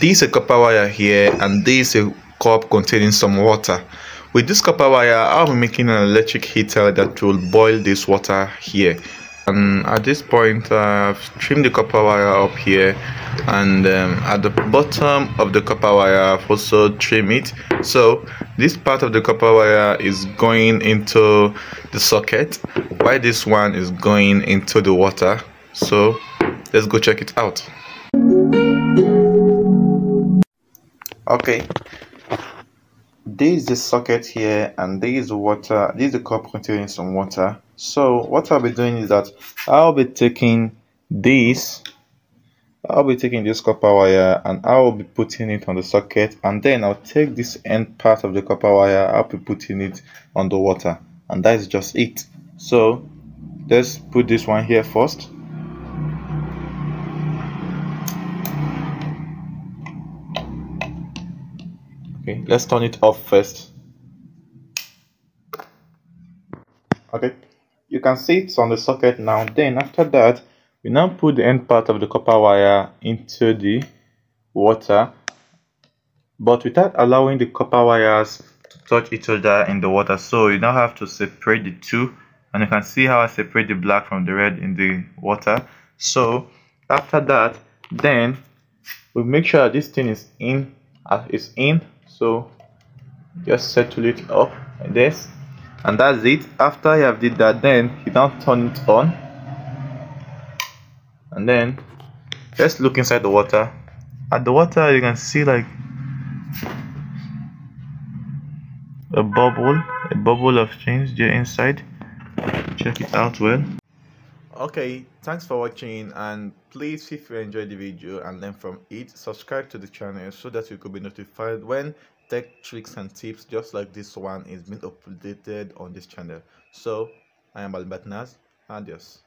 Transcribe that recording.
this a copper wire here and this a cup containing some water. With this copper wire i'll be making an electric heater that will boil this water here. And at this point i've trimmed the copper wire up here and um, at the bottom of the copper wire i've also trimmed it. So this part of the copper wire is going into the socket while this one is going into the water. So let's go check it out okay. This is the socket here and this is water this is the cup containing some water. So what i'll be doing is that i'll be taking this i'll be taking this copper wire and i'll be putting it on the socket and then i'll take this end part of the copper wire i'll be putting it on the water and that is just it. So let's put this one here first okay let's turn it off first. Okay you can see it's on the socket now. Then after that we now put the end part of the copper wire into the water but without allowing the copper wires to touch each other in the water. So you now have to separate the two and you can see how I separate the black from the red in the water. So after that then we make sure this thing is in uh, is in so just settle it up like this. And that's it. After you have did that then you now turn it on. And then just look inside the water. At the water you can see like a bubble a bubble of change there inside. Check it out well okay thanks for watching and please if you enjoyed the video and learn from it subscribe to the channel so that you could be notified when tech tricks and tips just like this one is being updated on this channel. So i am albert Nazz adios